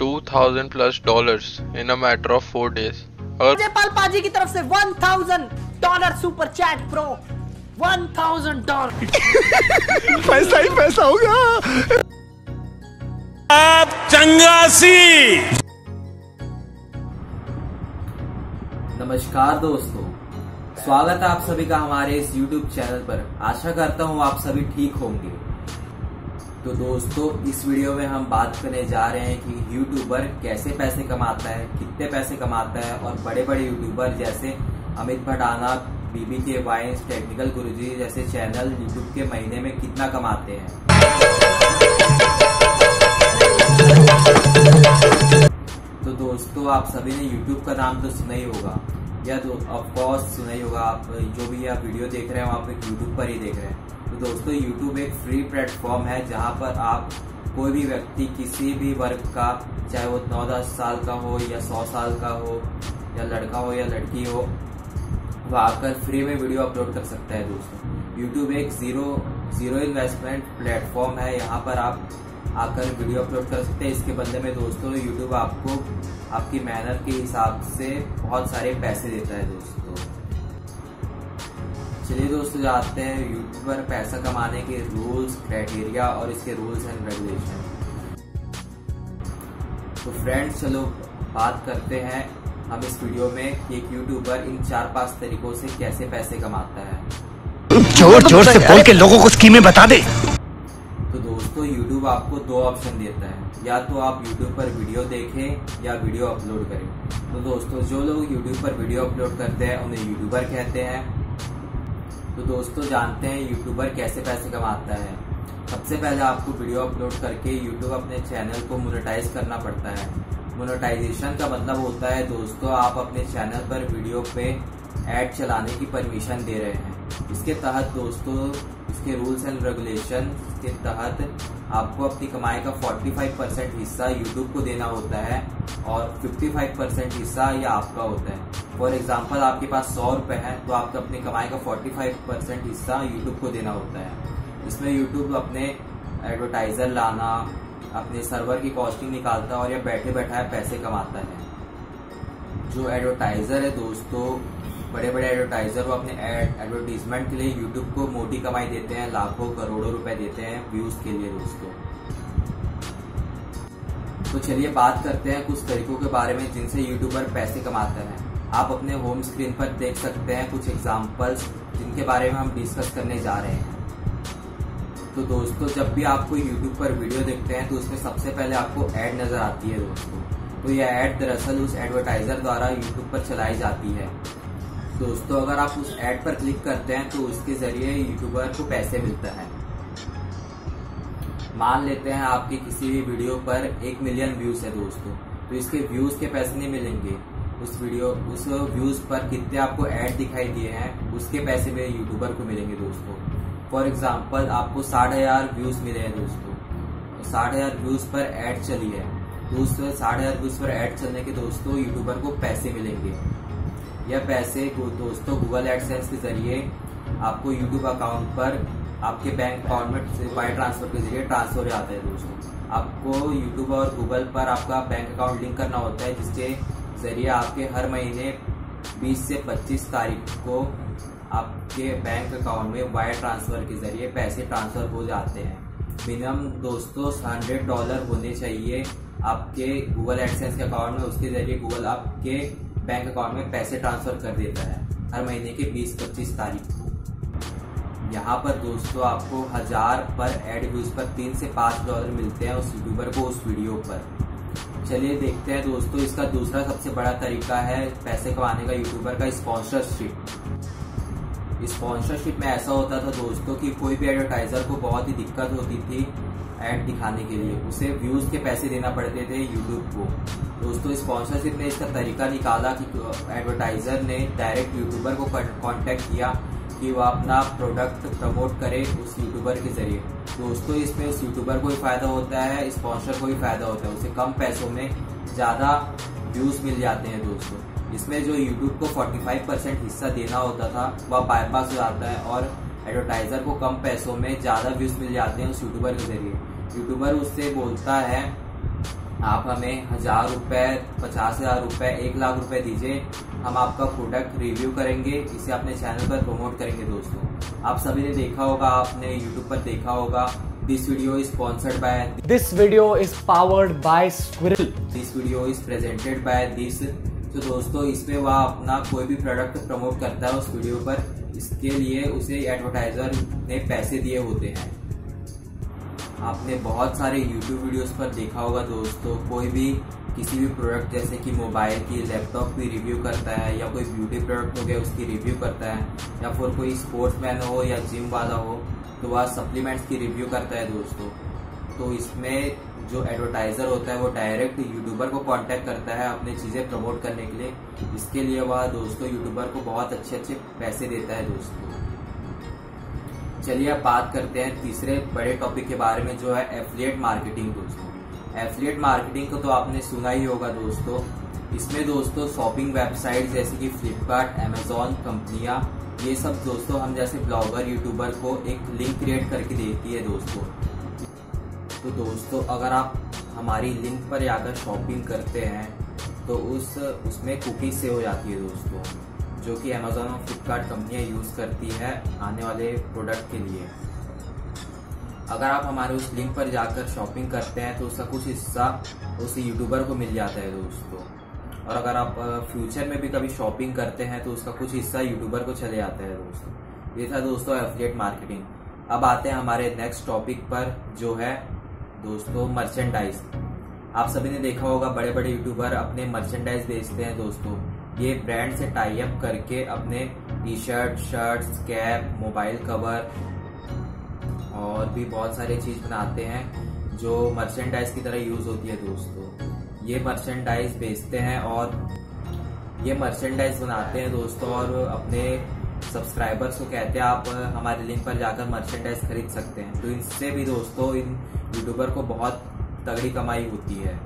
2000 plus dollars in a matter of four days. अगर पाल पाजी की तरफ़ से 1000 dollar super chat pro 1000 dollar पैसा ही पैसा होगा आप चंगासी नमस्कार दोस्तों स्वागत है आप सभी का हमारे इस YouTube चैनल पर। आशा करता हूँ आप सभी ठीक होंगे। तो दोस्तों, इस वीडियो में हम बात करने जा रहे हैं कि यूट्यूबर कैसे पैसे कमाता है, कितने पैसे कमाता है और बड़े बड़े यूट्यूबर जैसे अमित भटाना बीबी के वाइन्स टेक्निकल गुरुजी जैसे चैनल यूट्यूब के महीने में कितना कमाते हैं। तो दोस्तों, आप सभी ने यूट्यूब का नाम तो सुना ही होगा। या तो ऑफकोर्स सुना ही होगा। आप जो भी आप वीडियो देख रहे हैं आप यूट्यूब पर ही देख रहे हैं। तो दोस्तों यूट्यूब एक फ्री प्लेटफॉर्म है जहाँ पर आप कोई भी व्यक्ति, किसी भी वर्ग का, चाहे वो नौ दस साल का हो या सौ साल का हो या लड़का हो या लड़की हो वह आकर फ्री में वीडियो अपलोड कर सकता है दोस्तों। यूट्यूब एक ज़ीरो ज़ीरो इन्वेस्टमेंट प्लेटफॉर्म है। यहाँ पर आप आकर वीडियो अपलोड कर सकते हैं। इसके बदले में दोस्तों यूट्यूब आपको आपकी मेहनत के हिसाब से बहुत सारे पैसे देता है दोस्तों। चलिए दोस्तों जानते हैं यूट्यूब पर पैसा कमाने के रूल्स क्राइटेरिया और इसके रूल्स एंड रेगुलेशन तो फ्रेंड्स चलो बात करते हैं हम इस वीडियो में कि एक यूट्यूबर इन चार पाँच तरीकों से कैसे पैसे कमाता है। ज़ोर ज़ोर से बोल के लोगों को स्कीमें बता दे। तो दोस्तों यूट्यूब आपको दो ऑप्शन देता है। या तो आप यूट्यूब पर वीडियो देखें या वीडियो अपलोड करें। तो दोस्तों जो लोग यूट्यूब पर वीडियो अपलोड करते हैं उन्हें यूट्यूबर कहते हैं। तो दोस्तों जानते हैं यूट्यूबर कैसे पैसे कमाता है। सबसे पहले आपको वीडियो अपलोड करके यूट्यूब अपने चैनल को मोनेटाइज करना पड़ता है। मोनेटाइजेशन का मतलब होता है दोस्तों, आप अपने चैनल पर वीडियो पे एड चलाने की परमिशन दे रहे हैं। इसके तहत दोस्तों, इसके रूल्स एंड रेगुलेशन के तहत आपको अपनी कमाई का 45 परसेंट हिस्सा यूट्यूब को देना होता है और 55 परसेंट हिस्सा ये आपका होता है। फॉर एग्ज़ाम्पल आपके पास सौ रुपए है तो आपको अपनी कमाई का 45 परसेंट हिस्सा यूट्यूब को देना होता है। इसमें यूट्यूब अपने एडवर्टाइजर लाना, अपने सर्वर की कॉस्टिंग निकालता है और यह बैठे बैठा पैसे कमाता है। जो एडवर्टाइजर है दोस्तों बड़े बड़े एडवर्टाइजर वो अपने एडवर्टीजमेंट के लिए यूट्यूब को मोटी कमाई देते हैं, लाखों करोड़ों रुपए देते हैं व्यूज़ के लिए दोस्तों। तो चलिए बात करते हैं कुछ तरीकों के बारे में जिनसे यूट्यूबर पैसे कमाते हैं। आप अपने होम स्क्रीन पर देख सकते हैं कुछ एग्जाम्पल्स जिनके बारे में हम डिस्कस करने जा रहे हैं। तो दोस्तों, जब भी आपको यूट्यूब पर वीडियो देखते हैं तो उसमें सबसे पहले आपको एड नज़र आती है दोस्तों। तो यह एड दरअसल उस एडवर्टाइजर द्वारा यूट्यूब पर चलाई जाती है। दोस्तों, अगर आप उस एड पर क्लिक करते हैं तो उसके ज़रिए यूट्यूबर को पैसे मिलता है। मान लेते हैं आपके किसी भी वीडियो पर एक मिलियन व्यूज़ है दोस्तों तो इसके व्यूज़ के पैसे नहीं मिलेंगे। उस वीडियो उस व्यूज़ पर कितने आपको ऐड दिखाई दिए हैं, उसके पैसे में यूट्यूबर को मिलेंगे दोस्तों। फॉर एग्ज़ाम्पल आपको साठ हज़ार व्यूज़ मिले हैं दोस्तों साठ हज़ार व्यूज़ पर ऐड चली है तो उस साठ हज़ार व्यूज़ पर ऐड चलने के दोस्तों यूट्यूबर को पैसे मिलेंगे। यह पैसे दोस्तों गूगल एडसेंस के ज़रिए आपको यूट्यूब अकाउंट पर आपके बैंक अकाउंट में वायर ट्रांसफ़र के ज़रिए ट्रांसफ़र हो जाता है दोस्तों। आपको यूट्यूब और गूगल पर आपका बैंक अकाउंट लिंक करना होता है, जिसके ज़रिए आपके हर महीने 20 से 25 तारीख को आपके बैंक अकाउंट में वायर ट्रांसफ़र के ज़रिए पैसे ट्रांसफ़र हो जाते हैं। मिनिमम दोस्तों हंड्रेड डॉलर होने चाहिए आपके गूगल एडसेंस के अकाउंट में, उसके ज़रिए गूगल आपके बैंक अकाउंट में पैसे ट्रांसफ़र कर देता है हर महीने के 20-25 तारीख को। यहाँ पर दोस्तों आपको हज़ार पर एड व्यूज़ पर तीन से पाँच डॉलर मिलते हैं उस यूट्यूबर को उस वीडियो पर। चलिए देखते हैं दोस्तों, इसका दूसरा सबसे बड़ा तरीका है पैसे कमाने का यूट्यूबर का स्पॉन्सरशिप स्पॉन्सरशिप में ऐसा होता था दोस्तों कि कोई भी एडवर्टाइजर को बहुत ही दिक्कत होती थी एड दिखाने के लिए। उसे व्यूज़ के पैसे देना पड़ते थे यूट्यूब को। दोस्तों स्पॉन्सरशिप ने इसका तरीका निकाला कि एडवर्टाइजर ने डायरेक्ट यूट्यूबर को कांटेक्ट किया कि वो अपना प्रोडक्ट प्रमोट करे उस यूट्यूबर के ज़रिए। दोस्तों, इसमें उस यूट्यूबर को भी फ़ायदा होता है स्पॉन्सर को भी फ़ायदा होता है। उसे कम पैसों में ज़्यादा व्यूज़ मिल जाते हैं दोस्तों। इसमें जो यूट्यूब को 45 परसेंट हिस्सा देना होता था, वह बाईपास हो जाता है और एडवर्टाइजर को कम पैसों में ज़्यादा व्यूज़ मिल जाते हैं उस यूट्यूबर के ज़रिए। यूट्यूबर उससे बोलता है आप हमें हज़ार रुपए पचास हज़ार रुपए एक लाख रुपए दीजिए। हम आपका प्रोडक्ट रिव्यू करेंगे इसे अपने चैनल पर प्रमोट करेंगे दोस्तों। आप सभी ने देखा होगा आपने यूट्यूब पर देखा होगा this video is sponsored by this video is powered by Squirrel. This video is presented by this तो दोस्तों इसमें वह अपना कोई भी प्रोडक्ट प्रमोट करता है उस वीडियो पर इसके लिए उसे एडवर्टाइजर ने पैसे दिए होते हैं। आपने बहुत सारे यूट्यूब वीडियोस पर देखा होगा दोस्तों, कोई भी किसी भी प्रोडक्ट जैसे कि मोबाइल की लैपटॉप की रिव्यू करता है, या कोई ब्यूटी प्रोडक्ट हो गया, उसकी रिव्यू करता है, या फिर कोई स्पोर्ट्समैन हो, या जिम वाला हो तो वह सप्लीमेंट्स की रिव्यू करता है दोस्तों। तो इसमें जो एडवर्टाइजर होता है, वो डायरेक्ट यूट्यूबर को कांटेक्ट करता है अपनी चीज़ें प्रमोट करने के लिए। इसके लिए वह दोस्तों यूट्यूबर को बहुत अच्छे अच्छे पैसे देता है दोस्तों। चलिए अब बात करते हैं तीसरे बड़े टॉपिक के बारे में, जो है एफिलिएट मार्केटिंग दोस्तों एफिलिएट मार्केटिंग को तो आपने सुना ही होगा दोस्तों। इसमें दोस्तों शॉपिंग वेबसाइट जैसे कि फ्लिपकार्ट अमेजोन कंपनियाँ ये सब दोस्तों हम जैसे ब्लॉगर यूट्यूबर को एक लिंक क्रिएट करके देती है दोस्तों। तो दोस्तों, अगर आप हमारी लिंक पर जाकर शॉपिंग करते हैं तो उस, उसमें कुकीज से हो जाती है दोस्तों। जो कि अमेजोन और फ्लिपकार्ट कंपनियाँ यूज़ करती है आने वाले प्रोडक्ट के लिए। अगर आप हमारे उस लिंक पर जाकर शॉपिंग करते हैं तो उसका कुछ हिस्सा उस यूट्यूबर को मिल जाता है दोस्तों। और अगर आप फ्यूचर में भी कभी शॉपिंग करते हैं तो उसका कुछ हिस्सा यूट्यूबर को चले जाता है दोस्तों। ये था दोस्तों एफिलिएट मार्केटिंग अब आते हैं हमारे नेक्स्ट टॉपिक पर, जो है दोस्तों मर्चेंडाइज आप सभी ने देखा होगा बड़े बड़े यूट्यूबर अपने मर्चेंडाइज बेचते हैं दोस्तों। ये ब्रांड से टाई अप करके अपने T shirt shirts cap mobile cover और भी बहुत सारे चीज़ बनाते हैं जो मर्चेंडाइज की तरह यूज़ होती है दोस्तों। ये मर्चेंडाइज बेचते हैं और ये मर्चेंडाइज बनाते हैं दोस्तों और अपने सब्सक्राइबर्स को कहते हैं, आप हमारे लिंक पर जाकर मर्चेंडाइज खरीद सकते हैं। तो इनसे भी दोस्तों इन यूट्यूबर को बहुत तगड़ी कमाई होती है।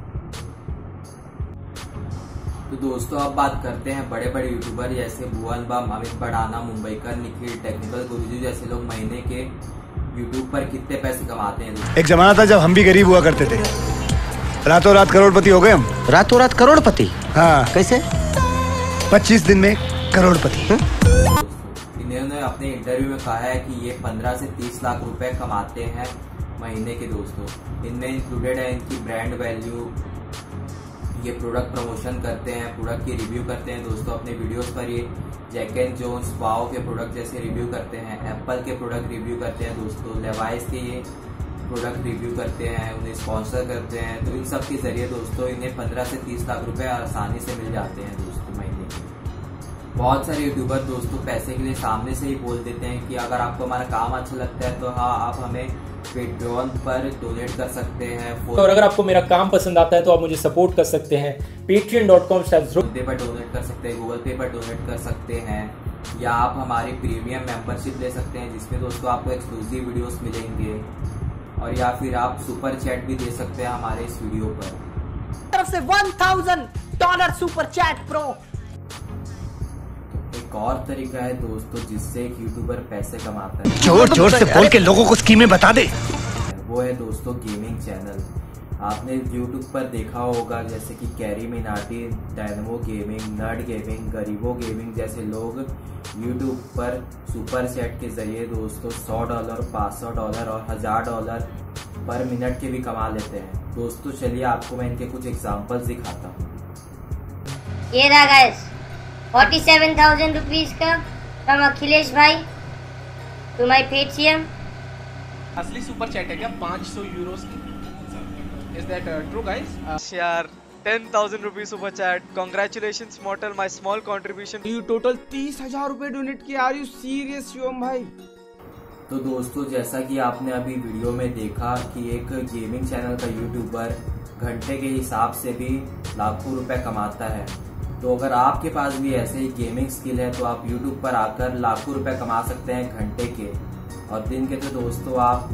तो दोस्तों अब बात करते हैं बड़े बड़े यूट्यूबर जैसे भुवन बम अमित पढ़ाना मुंबईकर निखिल टेक्निकल गुरुजी जैसे लोग महीने के यूट्यूब पर कितने पैसे कमाते हैं एक जमाना था जब हम भी गरीब हुआ करते थे। रातों रात करोड़पति हो गए हम। रातों रात करोड़पति? हाँ। कैसे? पच्चीस दिन में करोड़पति। इन्होंने अपने इंटरव्यू में कहा है कि ये 15 से 30 लाख रुपए कमाते हैं महीने के दोस्तों। इनमें इंक्लूडेड है इनकी ब्रांड वैल्यू ये प्रोडक्ट प्रमोशन करते हैं प्रोडक्ट की रिव्यू करते हैं दोस्तों अपने वीडियोस पर ये जैक एंड जोन्स वाओ के प्रोडक्ट जैसे रिव्यू करते हैं एप्पल के प्रोडक्ट रिव्यू करते हैं दोस्तों लेवाइस के ये प्रोडक्ट रिव्यू करते हैं, उन्हें स्पॉन्सर करते हैं तो इन सब के ज़रिए दोस्तों इन्हें 15 से 30 लाख रुपए आसानी से मिल जाते हैं दोस्तों महीने बहुत सारे यूट्यूबर दोस्तों पैसे के लिए सामने से ही बोल देते हैं कि अगर आपको हमारा काम अच्छा लगता है तो हाँ आप हमें पेट्रोन पर डोनेट कर सकते हैं और अगर आपको मेरा काम पसंद आता है तो आप मुझे सपोर्ट कर सकते हैं। पेट्रियन डॉट कॉम पे पर डोनेट कर सकते हैं गूगल पे पर डोनेट कर सकते हैं या आप हमारी प्रीमियम मेंबरशिप ले सकते हैं जिसमें दोस्तों आपको एक्सक्लूसिव वीडियोस मिलेंगे। और या फिर आप सुपर चैट भी दे सकते हैं हमारे इस वीडियो पर। तरफ़ से 1000 डॉलर सुपर चैट प्रो एक और तरीका है दोस्तों जिससे एक यूट्यूबर पैसे कमाता है। ज़ोर ज़ोर से बोल के लोगों को स्कीमें बता दे। वो है दोस्तों गेमिंग चैनल आपने यूट्यूब पर देखा होगा जैसे कि Carry Minati Dynamo gaming nerd gaming गरीबो गेमिंग जैसे लोग यूट्यूब पर सुपर सेट के ज़रिए दोस्तों 100 डॉलर 500 डॉलर और हज़ार डॉलर पर मिनट के भी कमा लेते हैं। दोस्तों चलिए आपको मैं इनके कुछ एग्जांपल्स दिखाता हूँ। ये रहा guys forty seven thousand rupees का फ्रॉम अखिलेश भाई टू माई पेटीएम असली सुपर चैट है क्या? 500 यूरोस की। इज़ दैट ट्रू गाइस यार 10,000 rupees super chat congratulations mortal my small contribution you total 30000 रुपए डोनेट किए आर यू सीरियस शिवम भाई तो दोस्तों जैसा कि आपने अभी वीडियो में देखा कि एक गेमिंग चैनल का यूट्यूबर घंटे के हिसाब से भी लाखों रुपए कमाता है। तो अगर आपके पास भी ऐसे ही गेमिंग स्किल है तो आप यूट्यूब पर आकर लाखों रुपए कमा सकते हैं घंटे के। और दिन के तो दोस्तों आप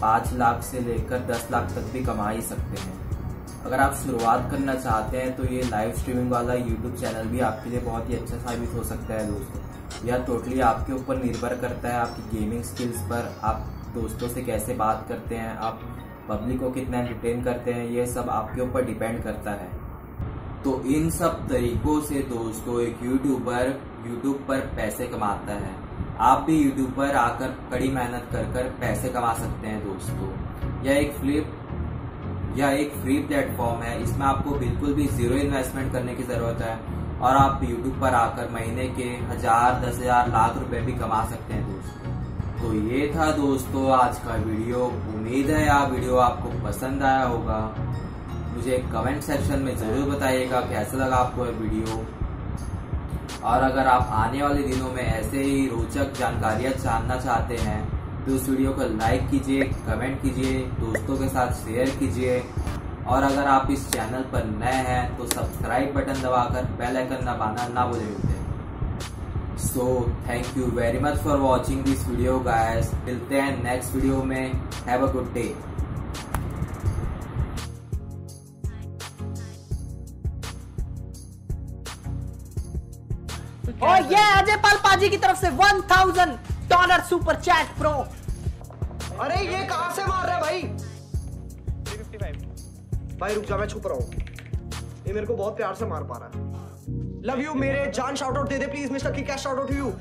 पाँच लाख से लेकर दस लाख तक भी कमा ही सकते हैं। अगर आप शुरुआत करना चाहते हैं तो ये लाइव स्ट्रीमिंग वाला यूट्यूब चैनल भी आपके लिए बहुत ही अच्छा साबित हो सकता है दोस्तों। यह टोटली आपके ऊपर निर्भर करता है आपकी गेमिंग स्किल्स पर। आप दोस्तों से कैसे बात करते हैं, आप पब्लिक को कितना एंटरटेन करते हैं, ये सब आपके ऊपर डिपेंड करता है। तो इन सब तरीकों से दोस्तों एक यूट्यूबर यूट्यूब पर पैसे कमाता है। आप भी यूट्यूब पर आकर कड़ी मेहनत कर कर पैसे कमा सकते हैं दोस्तों। यह एक फ्लिप यह एक फ्री प्लेटफॉर्म है। इसमें आपको बिल्कुल भी ज़ीरो इन्वेस्टमेंट करने की ज़रूरत है और आप यूट्यूब पर आकर महीने के हज़ार, दस हज़ार, लाख रुपए भी कमा सकते हैं दोस्तों। तो ये था दोस्तों आज का वीडियो। उम्मीद है यह वीडियो आपको पसंद आया होगा। मुझे कमेंट सेक्शन में ज़रूर बताइएगा कैसा लगा आपको ये वीडियो और अगर आप आने वाले दिनों में ऐसे ही रोचक जानकारियाँ जानना चाहते हैं तो इस वीडियो को लाइक कीजिए कमेंट कीजिए, दोस्तों के साथ शेयर कीजिए। और अगर आप इस चैनल पर नए हैं तो सब्सक्राइब बटन दबाकर बेल आइकन दबाना ना भूलें so thank you very much for watching this video guys मिलते हैं नेक्स्ट वीडियो में. हैव अ गुड डे और ये अजय पाल पाजी की तरफ़ से one thousand dollar super chat pro अरे ये कहाँ से मार रहा है भाई? भाई रुक जा मैं छुप रहा हूँ। ये मेरे को बहुत प्यार से मार पा रहा है। लव यू मेरे जान शाउट आउट दे दे प्लीज़ मिस्टर की कैश शाउट आउट यू